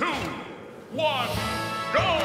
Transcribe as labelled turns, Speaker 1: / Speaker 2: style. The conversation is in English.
Speaker 1: two, one, go!